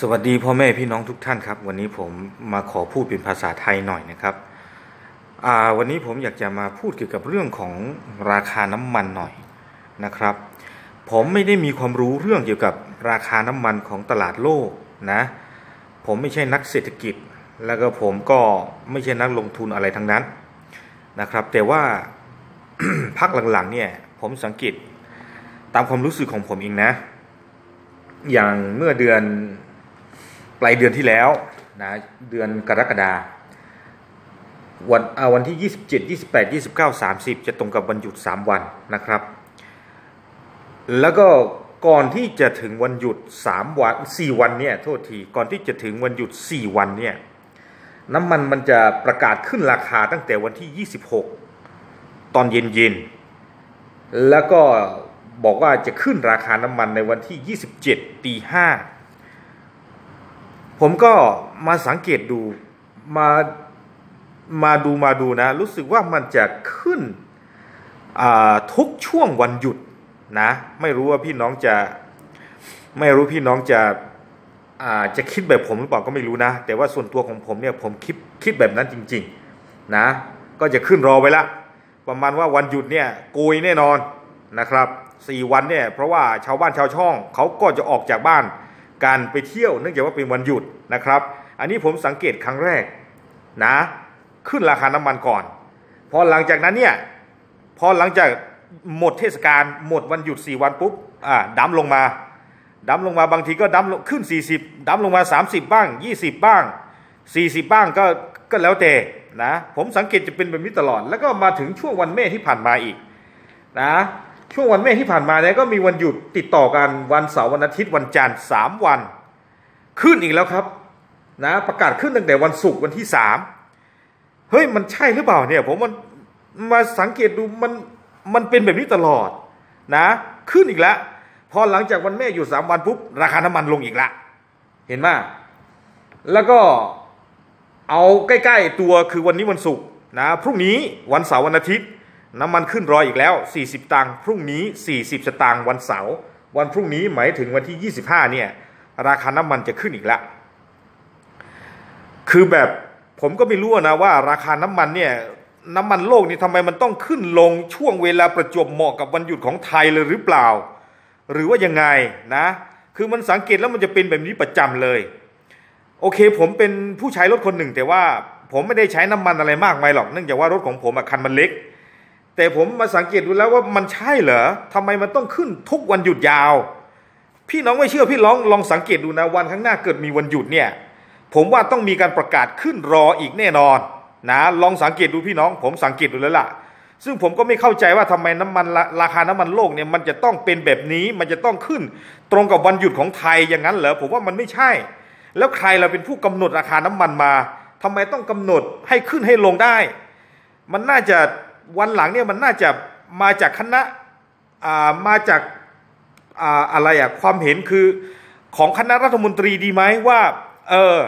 สวัสดีพ่อแม่พี่น้องทุกท่านครับ วันนี้ผมมาขอพูดเป็นภาษาไทยหน่อยนะครับวันนี้ผมอยากจะมาพูดเกี่ยวกับเรื่องของราคาน้ำมันหน่อยนะครับ ผมไม่ได้มีความรู้เรื่องเกี่ยวกับราคาน้ำมันของตลาดโลกนะ ผมไม่ใช่นักเศรษฐกิจ แล้วก็ผมก็ไม่ใช่นักลงทุนอะไรทั้งนั้นนะครับ แต่ว่าพักหลังๆเนี่ยผมสังเกตตามความรู้สึกของผมเองนะ อย่างเมื่อเดือน ปลายเดือนที่แล้วนะเดือนกรกฎาวันวันที่ 27 28 29 30 จะตรงกับวันหยุด 3 วันนะครับ แล้วก็ก่อนที่จะถึงวันหยุด 3 วัน 4 วันเนี่ยโทษทีก่อนที่จะถึงวันหยุด 4 วันเนี่ยน้ำมันมันจะประกาศขึ้นราคาตั้งแต่วันที่ 26 ตอนเย็นๆแล้วก็บอกว่าจะขึ้นราคาน้ำมันในวันที่ 27ตีห้า ผมก็มาสังเกตดูมามาดูมาดูนะ รู้สึกว่ามันจะขึ้นทุกช่วงวันหยุดนะ ไม่รู้ว่าพี่น้องจะไม่รู้พี่น้องจะจะคิดแบบผมหรือเปล่าก็ไม่รู้นะ แต่ว่าส่วนตัวของผมเนี่ยผมคิดคิดแบบนั้นจริง ๆนะ ก็จะขึ้นรอไว้ละ ประมาณว่าวันหยุดเนี่ยโกยแน่นอนนะครับสี่วันเนี่ยเพราะว่าชาวบ้านชาวช่องเขาก็จะออกจากบ้าน การไปเที่ยวเนื่องจากว่าเป็นวันหยุดนะครับ อันนี้ผมสังเกตครั้งแรกนะขึ้นราคาน้ำมันก่อน พอหลังจากนั้นเนี่ยพอหลังจากหมดเทศกาลหมดวันหยุด 4 วันปุ๊บอ่าดั้มลงมาดั้มลงมาบางทีก็ดั้มขึ้น 40ดั้มลงมา 30 บ้าง 20 บ้าง 40 บ้างก็ก็แล้วแต่นะผมสังเกตจะเป็นแบบนี้ตลอด แล้วก็มาถึงช่วงวันแม่ที่ผ่านมาอีกนะ ช่วงวันแม่ที่ผ่านมาเนี่ยก็มีวันหยุดติดต่อกันวันเสาร์วันอาทิตย์วันจันทร์สามวัน ขึ้นอีกแล้วครับนะประกาศขึ้นตั้งแต่วันศุกร์วันที่สามเฮ้ยมันใช่หรือเปล่าเนี่ยผมมันมาสังเกตดูมันมันเป็นแบบนี้ตลอดนะขึ้นอีกแล้วพอหลังจากวันแม่อยู่สามวันปุ๊บราคาน้ำมันลงอีกละเห็นไหมแล้วก็เอาใกล้ ๆ ตัวคือวันนี้วันศุกร์นะพรุ่งนี้วันเสาร์วันอาทิตย์ น้ำมันขึ้นรออีกแล้ว 40 ตังค์พรุ่งนี้ 40 สตางค์วันเสาร์วันพรุ่งนี้หมายถึงวันที่ 25 เนี่ย ราคาน้ำมันจะขึ้นอีกแล้ว คือแบบผมก็ไม่รู้นะว่า ราคาน้ำมันเนี่ยน้ำมันโลกนี่ทำไมมันต้องขึ้นลงช่วงเวลาประจวบเหมาะกับวันหยุดของไทยเลยหรือเปล่า หรือว่ายังไงนะ คือมันสังเกตแล้วมันจะเป็นแบบนี้ประจำเลย โอเค ผมเป็นผู้ใช้รถคนหนึ่ง แต่ว่าผมไม่ได้ใช้น้ำมันอะไรมากมายหรอกเนื่องจากว่ารถของผมคันมันเล็ก แต่ผมมาสังเกตดูแล้วว่ามันใช่เหรอทำไมมันต้องขึ้นทุกวันหยุดยาว พี่น้องไม่เชื่อพี่ลองลองสังเกตดูนะวันข้างหน้าเกิดมีวันหยุดเนี่ยผมว่าต้องมีการประกาศขึ้นรออีกแน่นอนนะลองสังเกตดูพี่น้อง ผมสังเกตดูแล้วล่ะ ซึ่งผมก็ไม่เข้าใจว่าทำไมน้ำมันราคาน้ำมันโลกเนี่ยมันจะต้องเป็นแบบนี้มันจะต้องขึ้นตรงกับวันหยุดของไทยอย่างนั้นเหรอผมว่ามันไม่ใช่ แล้วใครเราเป็นผู้กำหนดราคาน้ำมันมาทำไมต้องกำหนดให้ขึ้นให้ลงได้ มันน่าจะ วันหลังเนี่ยมันน่าจะมาจากคณะมาจากอะไรอะความเห็นคือของคณะรัฐมนตรีดีไหมว่า เออ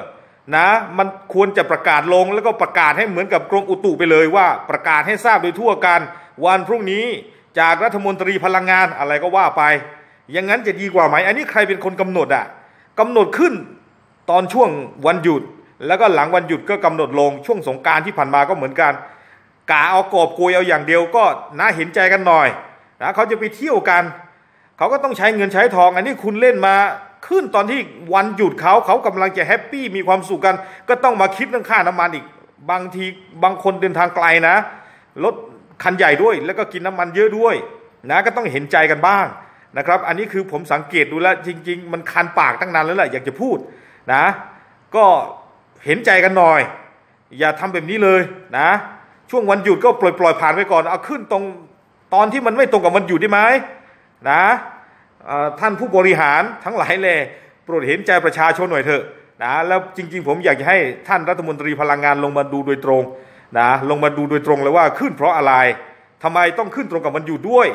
นะมันควรจะประกาศลงแล้วก็ประกาศให้เหมือนกับกรมอุตุไปเลยว่า ประกาศให้ทราบโดยทั่วกัน วันพรุ่งนี้จากรัฐมนตรีพลังงานอะไรก็ว่าไป อย่างนั้นจะดีกว่าไหม อันนี้ใครเป็นคนกำหนดอะกำหนดขึ้นตอนช่วงวันหยุด แล้วก็หลังวันหยุดก็กำหนดลงช่วงสงการที่ผ่านมาก็เหมือนกัน กาเอากอบกุยเอาอย่างเดียวก็น่าเห็นใจกันหน่อยนะเขาจะไปเที่ยวกัน เขาก็ต้องใช้เงินใช้ทอง อันนี้คุณเล่นมาขึ้นตอนที่วันหยุดเขาเขากำลังจะแฮปปี้มีความสุขกัน ก็ต้องมาคิดเรื่องค่าน้ำมันอีก บางทีบางคนเดินทางไกลนะรถคันใหญ่ด้วย แล้วก็กินน้ำมันเยอะด้วยนะก็ต้องเห็นใจกันบ้างนะครับ อันนี้คือผมสังเกตดูแล้วจริง ๆ มันคันปากตั้งนานแล้วแหละอยากจะพูดนะ ก็เห็นใจกันหน่อย อย่าทำแบบนี้เลยนะ ช่วงวันหยุดก็ปล่อยปล่อยผ่านไปก่อน เอาขึ้นตรงตอนที่มันไม่ตรงกับวันหยุดได้ไหมนะท่านผู้บริหารทั้งหลายเลยโปรดเห็นใจประชาชนหน่อยเถอะนะแล้วจริง ๆ ผมอยากจะให้ท่านรัฐมนตรีพลังงานลงมาดูโดยตรงนะลงมาดูโดยตรงเลยว่าขึ้นเพราะอะไรทำไมต้องขึ้นตรงกับวันหยุดด้วย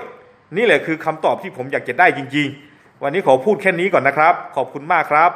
นี่แหละคือคำตอบที่ผมอยากจะได้จริง ๆ วันนี้ขอพูดแค่นี้ก่อนนะครับ ขอบคุณมากครับ